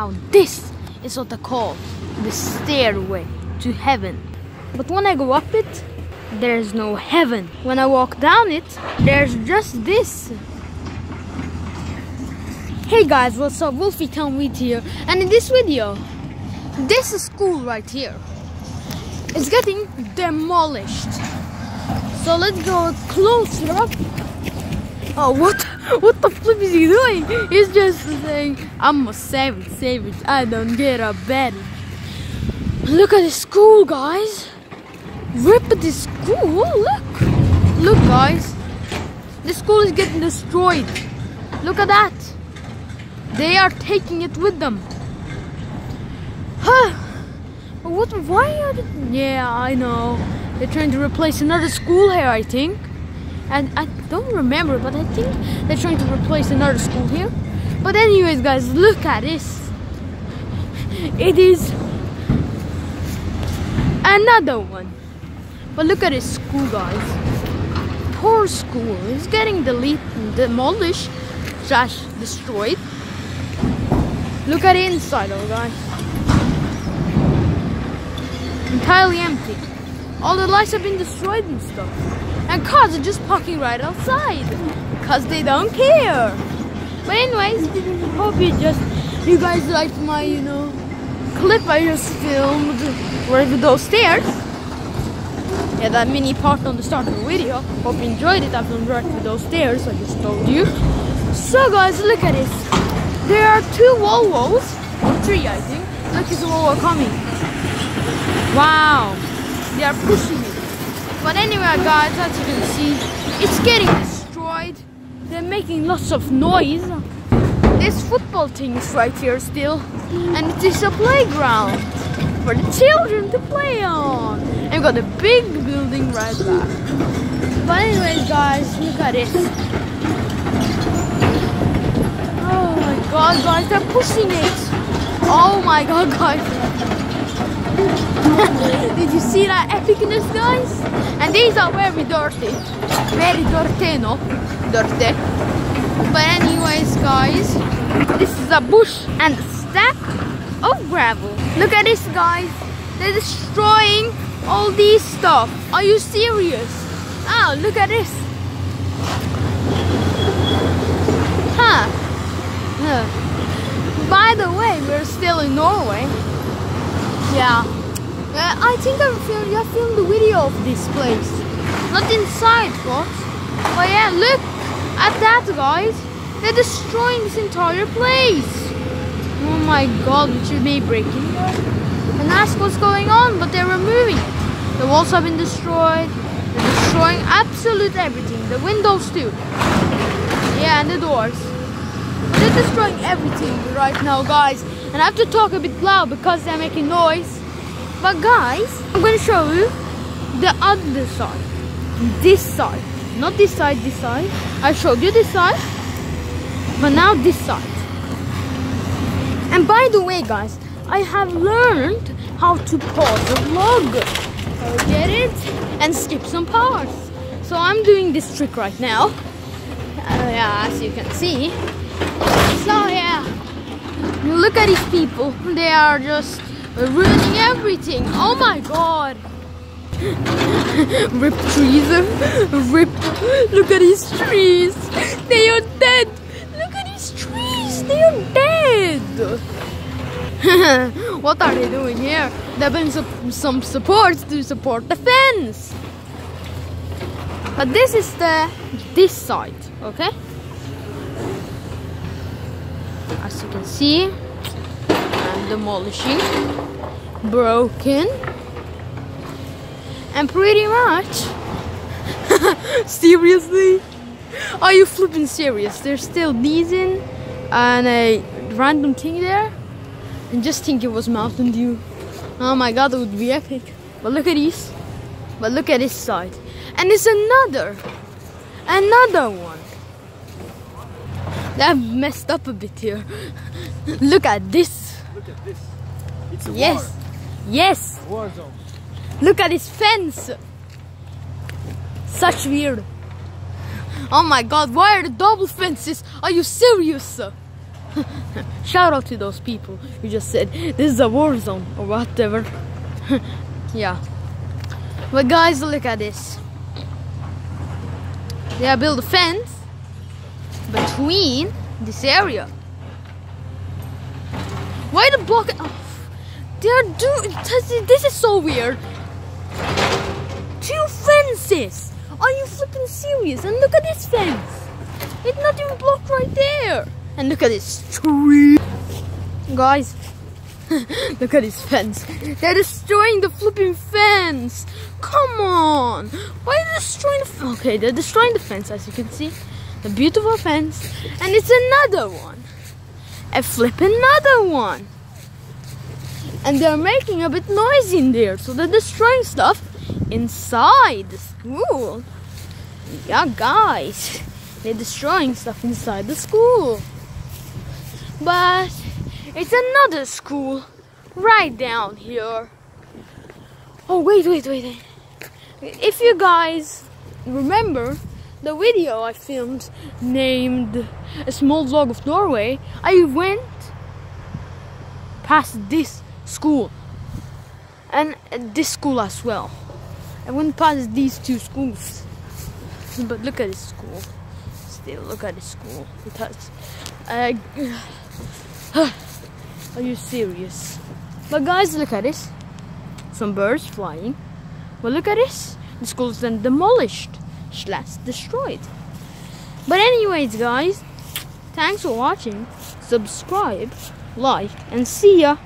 Now this is what I call the stairway to heaven. But when I go up it, there's no heaven. When I walk down it, there's just this. Hey guys, what's up? Wolfy Time Weed here. And in this video, this school right here is getting demolished. So let's go closer up. Oh, what? What the flip is he doing? He's just saying, I'm a savage, savage. I don't get a bed. Look at this school, guys. Rip at this school. Look. Look, guys. The school is getting destroyed. Look at that. They are taking it with them. Huh. What? Why are they? Yeah, I know. They're trying to replace another school here, I think. And I don't remember, but I think they're trying to replace another school here. But anyways, guys, look at this. It is another one. But look at this school, guys. Poor school. It's getting deleted, demolished, slash destroyed. Look at the inside, oh guys. Entirely empty. All the lights have been destroyed and stuff. And cars are just parking right outside. Because they don't care. But anyways, hope you just, you guys liked my, you know, clip I just filmed right with those stairs. Yeah, that mini part on the start of the video. Hope you enjoyed it. I filmed right with those stairs, I just told you. So guys, look at this. There are two Volvos, or three I think. Look, it's a Volvo coming. Wow, they are pushing it. But anyway, guys, as you can see, it's getting destroyed. They're making lots of noise. This football thing is right here still, and it is a playground for the children to play on. And got a big building right back. But anyways, guys, look at this. Oh my god, guys, they're pushing it. Oh my god, guys. Did you see that epicness, guys? And these are very dirty. Very dirty, no? Dirty. But anyways, guys, this is a bush and a stack of gravel. Look at this, guys. They're destroying all these stuff. Are you serious? Oh, look at this. Huh. huh. By the way, we're. Yeah. Uh, I think I filmed, I filmed a video of this place. Not inside, what? But yeah, look at that, guys. They're destroying this entire place. Oh my god, it should be breaking. And ask what's going on, but they're removing it. The walls have been destroyed. They're destroying absolute everything. The windows too. Yeah, and the doors. They're destroying everything right now, guys. And I have to talk a bit loud because they're making noise. But guys, I'm to show you the other side. This side. Not this side, this side. I showed you this side. But now this side. And by the way, guys, I have learned how to pause a vlog. Get it? And skip some parts. So I'm doing this trick right now. Uh, yeah, as you can see. So yeah, look at these people. They are just ruining everything. Oh my god. Rip trees. Rip. Look at these trees. They are dead. Look at these trees. They are dead. what are they doing here? They're putting some, some supports to support the fence. But this is the this side, okay? As you can see, I'm demolishing, broken, and pretty much. Seriously? Are you flipping serious? There's still these in and a random thing there. And just think it was Mountain Dew. Oh my god, it would be epic. But look at these. But look at this side. And it's another. Another one. That messed up a bit here. look at this. Look at this. It's a Yes. war. Yes. War zone. Look at this fence. Such weird. Oh my god, why are the double fences? Are you serious? Shout out to those people who just said this is a war zone or whatever. yeah. But guys, look at this. They have built a fence between this area. Why the block? Oh, they're doing. This is so weird. Two fences. Are you flipping serious? And look at this fence. It's not even blocked right there. And look at this tree. Guys, look at this fence. They're destroying the flipping fence. Come on. Why are they destroying the fence? Okay, they're destroying the fence as you can see. The beautiful fence. And it's another one. And flip another one. And they're making a bit noise in there. So they're destroying stuff inside the school. Yeah, guys. They're destroying stuff inside the school. But it's another school right down here. Oh, wait, wait, wait. wait. If you guys remember the video I filmed named A Small Vlog of Norway, I went past this school and this school as well. I went past these two schools. But look at this school. Still, look at this school. Because, uh, are you serious? But guys, look at this. Some birds flying. But look at this. The school's then demolished slash destroyed. But anyways, guys, thanks for watching. Subscribe, like, and see ya.